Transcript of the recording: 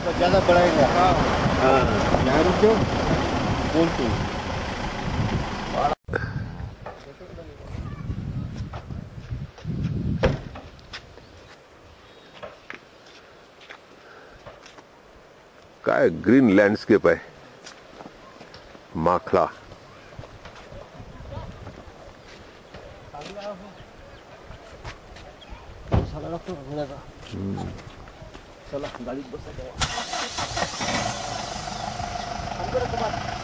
ज़्यादा बढ़ाएगा। हाँ। हाँ। यहाँ रुक जाओ बोल तू काय ग्रीन लँडस्केप आहे? Makhla. Salah kembali bos saya. Hampir kemat.